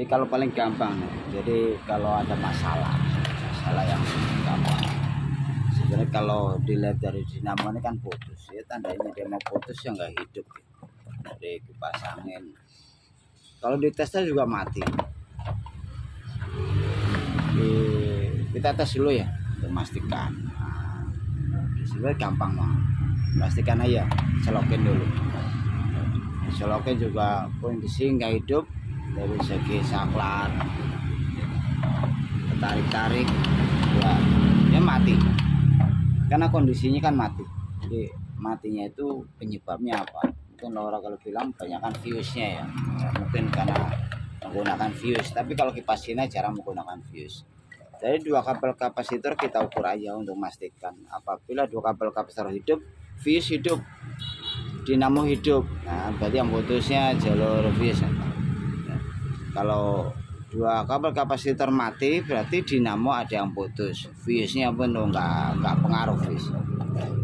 Jadi kalau paling gampang, jadi kalau ada masalah, masalah yang gampang. Sebenarnya kalau dilihat dari dinamo ini kan putus, ya tandanya dia mau putus ya nggak hidup. Dari kipas angin. Kalau di tesnya juga mati. Di, kita tes dulu ya, memastikan. Nah, sebenarnya gampang mah. Pastikan aja, celokin dulu. Celokin juga kondisi nggak hidup, dari segi saklar. Tarik-tarik ya ya mati. Karena kondisinya kan mati. Jadi matinya itu penyebabnya apa? Mungkin orang kalau bilang banyakkan fuse-nya ya. mungkin karena menggunakan fuse tapi kalau kipas Cina jarang menggunakan fuse dari dua kabel kapasitor kita ukur aja untuk memastikan. Apabila dua kabel kapasitor hidup fuse hidup dinamo hidup. Nah berarti yang putusnya jalur fuse kalau dua kabel kapasitor mati berarti dinamo ada yang putus. Fuse-nya pun enggak enggak pengaruh fuse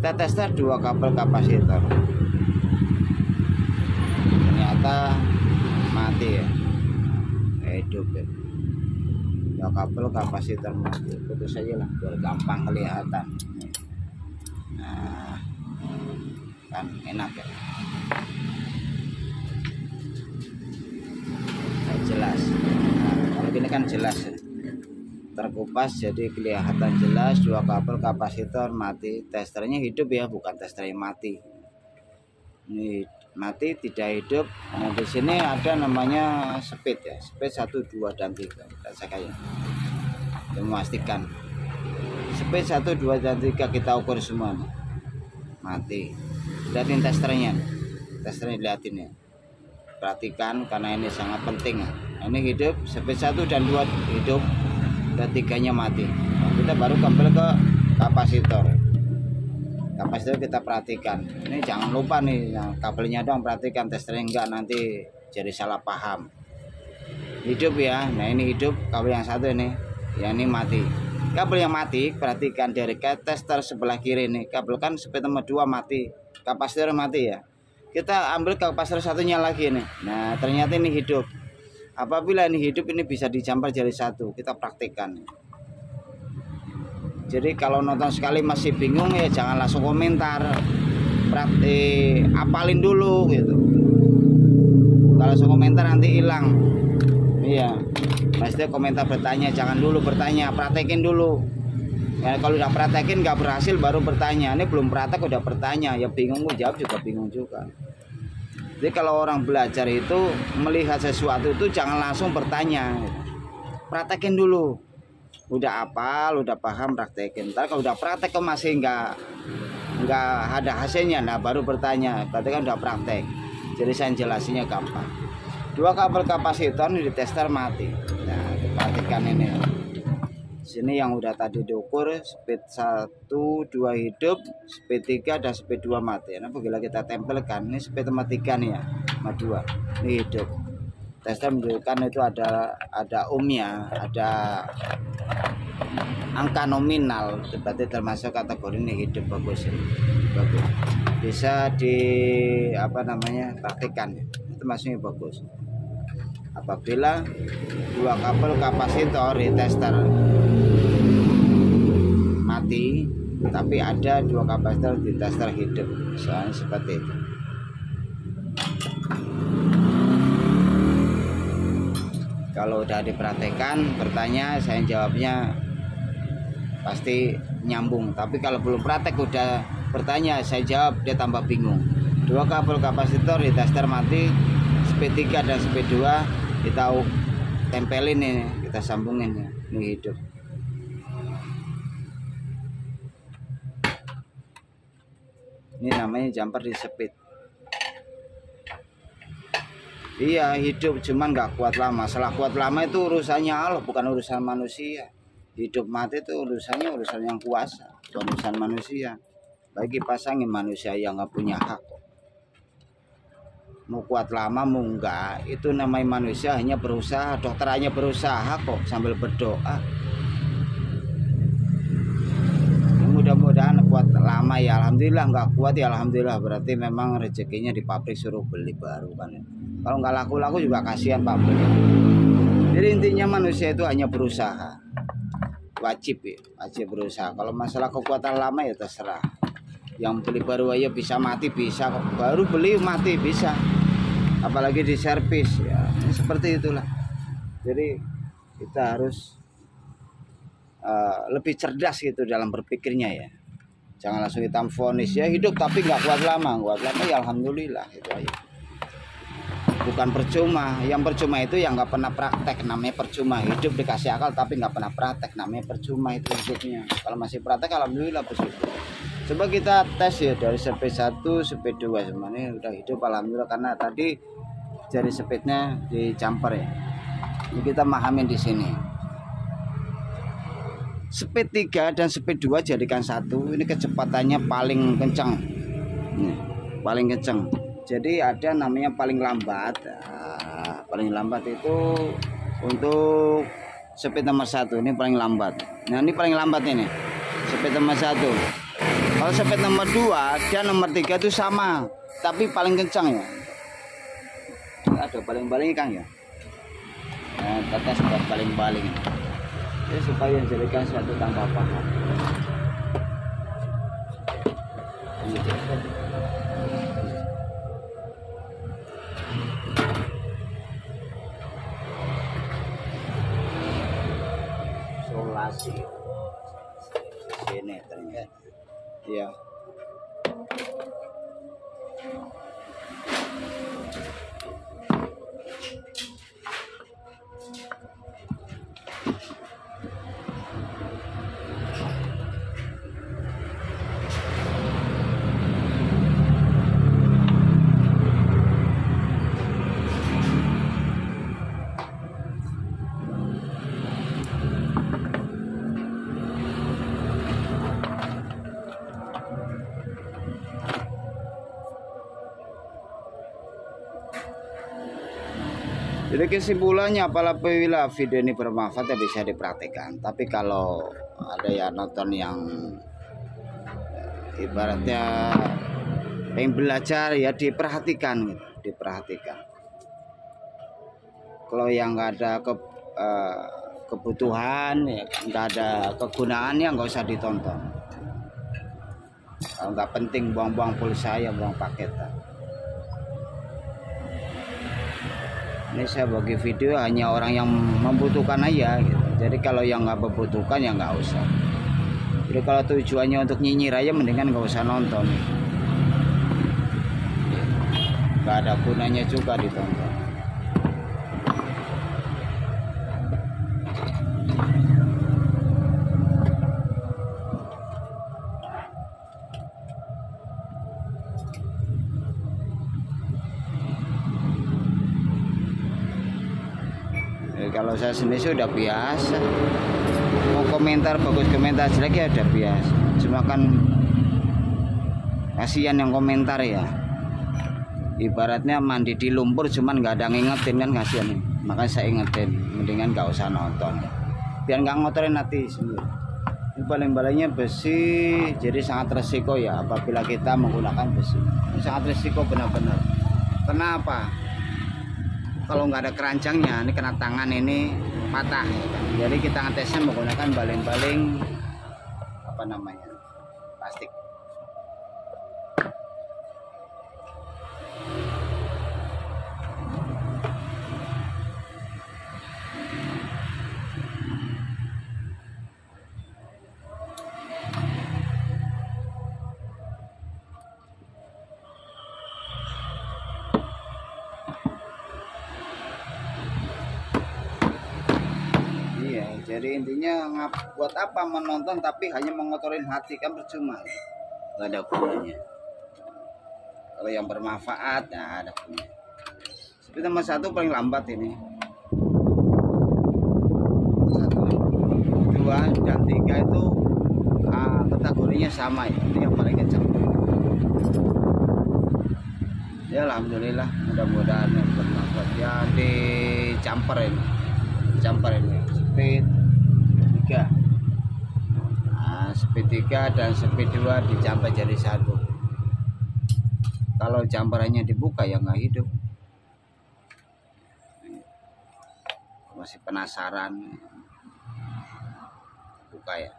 kita tesnya dua kabel kapasitor. Ternyata mati ya. Hidup ya. Dua kabel kapasitor mati. Putus aja lah biar gampang kelihatan. Nah kan enak ya kan jelas. Ya. terkupas jadi kelihatan jelas dua kabel kapasitor mati. Testernya hidup ya bukan testernya mati. Ini mati tidak hidup. Nah di sini ada namanya speed ya speed 1 2 dan 3 kita cek aja. Kita memastikan. Speed 1 2 dan 3 kita ukur semua nih. mati. Lihatin testernya. Testernya lihatin ya. Perhatikan karena ini sangat penting nah, ini hidup speed satu dan dua hidup dan tiganya mati. Nah, kita baru kembali ke kapasitor. Kapasitor kita perhatikan. Ini jangan lupa nih nah, kabelnya dong perhatikan testernya enggak nanti jadi salah paham. Hidup ya. Nah ini hidup kabel yang satu ini yang ini mati. Kabel yang mati perhatikan dari tester sebelah kiri nih kabel kan speed nomor dua mati kapasitor mati ya. Kita ambil ke pasar satunya lagi nih nah ternyata ini hidup apabila ini hidup ini bisa dicampur jadi satu. Kita praktikkan jadi kalau nonton sekali masih bingung ya jangan langsung komentar. Praktik apalin dulu gitu. Kalau langsung komentar nanti hilang. Iya. Pasti komentar bertanya jangan dulu bertanya praktekin dulu. Ya kalau udah praktekin nggak berhasil baru bertanya. Ini belum praktek udah bertanya. Ya bingung gue jawab juga bingung juga jadi kalau orang belajar itu melihat sesuatu itu jangan langsung bertanya. Praktekin dulu. Udah apa udah paham praktekin. Ntar kalau udah praktek kok masih nggak nggak ada hasilnya. Nah baru bertanya. Berarti kan udah praktek. Jadi saya jelasinnya gampang. Dua kabel kapasitor di tester mati. Nah perhatikan ini sini yang udah tadi diukur speed 1 2 hidup speed 3 dan speed 2 mati. Nah bila kita tempelkan. Ini speed sama 3 nih ya sama 2 ini hidup. Tesnya menunjukkan itu ada ada umnya ada angka nominal. Berarti termasuk kategori ini hidup bagus ya. bagus. Bisa di apa namanya praktikan itu maksudnya bagus apabila dua kabel kapasitor di tester mati tapi ada dua kapasitor di tester hidup. Soalnya seperti itu. Kalau udah diperhatikan bertanya saya jawabnya pasti nyambung. Tapi kalau belum praktek udah bertanya saya jawab dia tambah bingung. Dua kabel kapasitor di tester mati SP3 dan SP2 kita tempelin ini kita sambungin ya ini hidup. Ini namanya jumper di speed. Iya hidup cuman nggak kuat lama. Setelah kuat lama itu urusannya Allah bukan urusan manusia. Hidup mati itu urusannya urusan yang kuasa bukan urusan manusia. Bagi pasangin manusia yang nggak punya hak mau kuat lama mau enggak. Itu namanya manusia hanya berusaha dokter hanya berusaha kok sambil berdoa. Ya, mudah-mudahan kuat lama ya. Alhamdulillah nggak kuat ya alhamdulillah. Berarti memang rezekinya di pabrik suruh beli baru kan. Kalau nggak laku-laku juga kasihan pabrik jadi intinya manusia itu hanya berusaha. Wajib ya wajib berusaha. Kalau masalah kekuatan lama ya terserah yang beli baru aja bisa mati bisa baru beli mati bisa. Apalagi di servis ya. Seperti itulah. Jadi kita harus uh, lebih cerdas gitu dalam berpikirnya ya. Jangan langsung hitam fonis ya hidup tapi nggak kuat lama. Kuat lama ya alhamdulillah itu aja. Bukan percuma. Yang percuma itu yang nggak pernah praktek. Namanya percuma. Hidup dikasih akal tapi nggak pernah praktek. Namanya percuma itu hidupnya. Kalau masih praktek alhamdulillah bersyukur coba kita tes ya dari SP1 SP2 semuanya udah hidup alhamdulillah. Karena tadi jari speednya dicampur ya. Ini kita mahamin di sini. Speed 3 dan speed 2 jadikan satu. Ini kecepatannya paling kencang nih, paling kencang jadi ada namanya paling lambat. Nah, paling lambat itu untuk speed nomor satu. Ini paling lambat. Nah ini paling lambat ini. Speed nomor satu kalau speed nomor dua dan nomor tiga itu sama. Tapi paling kencang ya. Ada paling-paling kang ya. Nah tetes buat paling-paling. Ini supaya jadikan suatu tanpa paham. Solasi sini ternyata ya Jadi kesimpulannya apabila video ini bermanfaat ya bisa dipraktikkan. Tapi kalau ada yang nonton yang eh, ibaratnya pengen belajar ya diperhatikan gitu, diperhatikan. Kalau yang nggak ada ke, uh, kebutuhan ya nggak ada kegunaan ya nggak usah ditonton. Kalau nggak penting buang-buang pulsa ya buang paketan. Ini saya bagi video hanya orang yang membutuhkan aja gitu. jadi kalau yang nggak membutuhkan ya nggak usah. Jadi kalau tujuannya untuk nyinyir aja mendingan nggak usah nonton. Nggak ada gunanya juga ditonton kalau saya sendiri sudah biasa. Mau komentar bagus komentar jelek ya udah biasa. Cuma kan kasihan yang komentar ya. Ibaratnya mandi di lumpur cuman nggak ada ngingetin kan kasihan. Makanya saya ingetin mendingan nggak usah nonton. Biar nggak ngotorin hati sendiri. Ini paling-palingnya besi jadi sangat resiko ya apabila kita menggunakan besi. Ini sangat resiko benar-benar. Kenapa kalau nggak ada keranjangnya ini kena tangan ini patah. Jadi kita ngetesnya menggunakan baling-baling apa namanya plastik jadi intinya ngap, buat apa menonton tapi hanya mengotorin hati kan percuma. Nggak ada gunanya. Kalau yang bermanfaat ya ada gunanya seperti nomor satu paling lambat ini. Satu. Dua dan tiga itu ah, kategorinya sama ya. Ini yang paling kencang ya alhamdulillah mudah-mudahan yang bermanfaat. Ya dicamperin. Camperin speed. 3 nah, speed 3 dan speed 2 dicampur jadi satu. Kalau campurannya dibuka ya nggak hidup. Masih penasaran. Buka ya.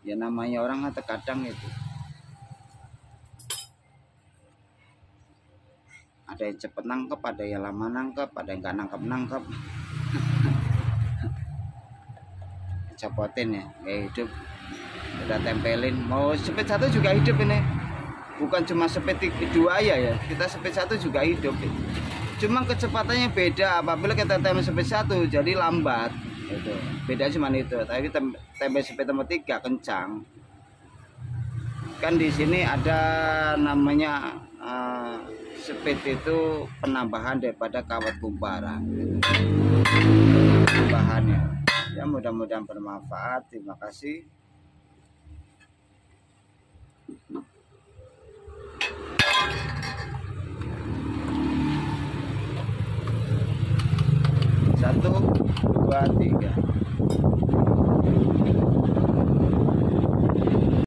Ya namanya orang terkadang itu. Ada yang cepet nangkep ada yang lama nangkep ada yang gak nangkep nangkep copotin ya. Kayak hidup. Udah tempelin. Mau speed satu juga hidup ini. Bukan cuma speed dua ya ya. Kita speed satu juga hidup. Cuma kecepatannya beda. Apabila kita tempel speed satu jadi lambat. Itu. Beda cuma itu. Tapi tem tempel speed nomor tiga kencang. Kan di sini ada namanya uh, speed itu penambahan daripada kawat kumparan ya mudah-mudahan bermanfaat. Terima kasih. Satu dua tiga